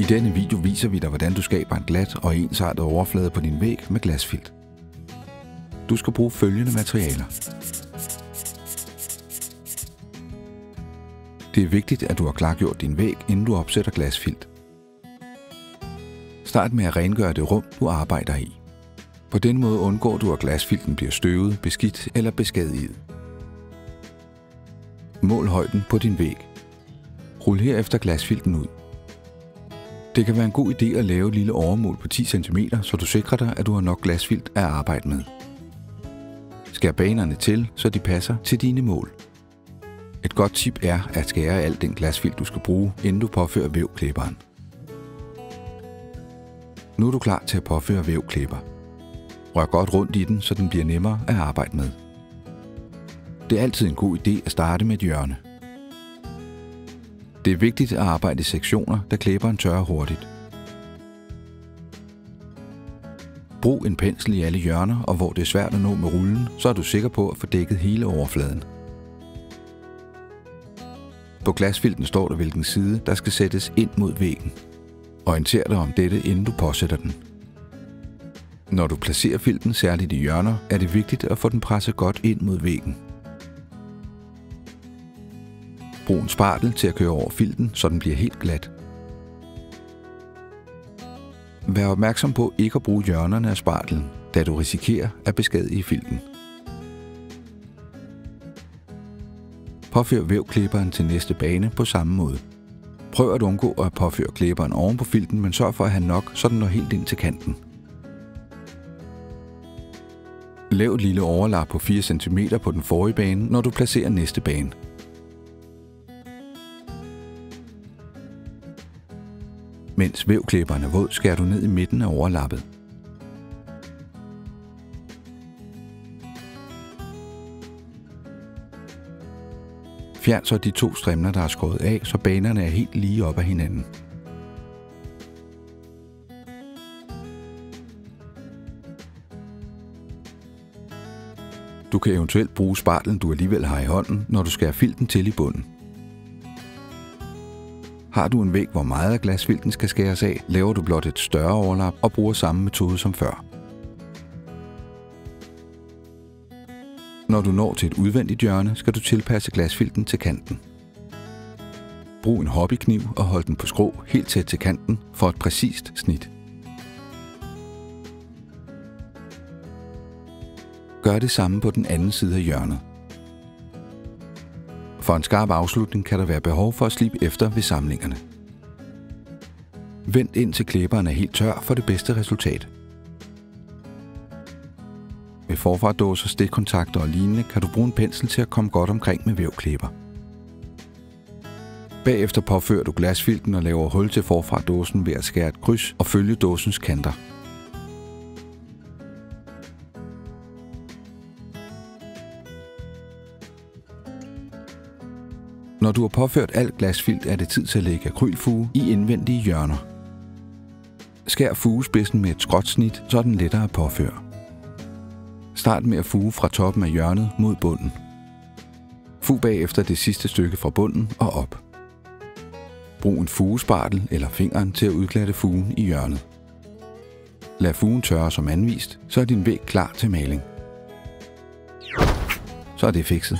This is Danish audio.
I denne video viser vi dig, hvordan du skaber en glat og ensartet overflade på din væg med glasfilt. Du skal bruge følgende materialer. Det er vigtigt, at du har klargjort din væg, inden du opsætter glasfilt. Start med at rengøre det rum, du arbejder i. På den måde undgår du, at glasfilten bliver støvet, beskidt eller beskadiget. Mål højden på din væg. Rul herefter glasfilten ud. Det kan være en god idé at lave et lille overmål på 10 cm, så du sikrer dig, at du har nok glasfilt at arbejde med. Skær banerne til, så de passer til dine mål. Et godt tip er at skære al den glasfilt, du skal bruge, inden du påfører vævklipperen. Nu er du klar til at påføre vævklipper. Rør godt rundt i den, så den bliver nemmere at arbejde med. Det er altid en god idé at starte med et hjørne. Det er vigtigt at arbejde i sektioner, der klæber en tørrer hurtigt. Brug en pensel i alle hjørner, og hvor det er svært at nå med rullen, så er du sikker på at få dækket hele overfladen. På glasfilten står der, hvilken side, der skal sættes ind mod væggen. Orienter dig om dette, inden du påsætter den. Når du placerer filten særligt i hjørner, er det vigtigt at få den presset godt ind mod væggen. Brug en spartel til at køre over filten, så den bliver helt glat. Vær opmærksom på ikke at bruge hjørnerne af spartelen, da du risikerer at beskadige filten. Påfør vævklipperen til næste bane på samme måde. Prøv at undgå at påføre klipperen oven på filten, men sørg for at have nok, så den når helt ind til kanten. Lav et lille overlap på 4 cm på den forrige bane, når du placerer næste bane. Mens vævklipperen er våd, skærer du ned i midten af overlappet. Fjern så de to strimler, der er skåret af, så banerne er helt lige op ad hinanden. Du kan eventuelt bruge spartlen, du alligevel har i hånden, når du skærer filten til i bunden. Har du en væg, hvor meget af glasfilten skal skæres af, laver du blot et større overlap og bruger samme metode som før. Når du når til et udvendigt hjørne, skal du tilpasse glasfilten til kanten. Brug en hobbykniv og hold den på skrå helt tæt til kanten for et præcist snit. Gør det samme på den anden side af hjørnet. For en skarp afslutning kan der være behov for at slibe efter ved samlingerne. Vent ind til klæberen er helt tør for det bedste resultat. Med forfardåser, stikkontakter og lignende kan du bruge en pensel til at komme godt omkring med vævklæber. Bagefter påfører du glasfilten og laver hul til forfardåsen ved at skære et kryds og følge dåsens kanter. Når du har påført alt glasfilt, er det tid til at lægge akrylfuge i indvendige hjørner. Skær fugespidsen med et skråtsnit, så er den lettere at påføre. Start med at fuge fra toppen af hjørnet mod bunden. Fug bagefter det sidste stykke fra bunden og op. Brug en fugespartel eller fingeren til at udglatte fugen i hjørnet. Lad fugen tørre som anvist, så er din væg klar til maling. Så er det fikset.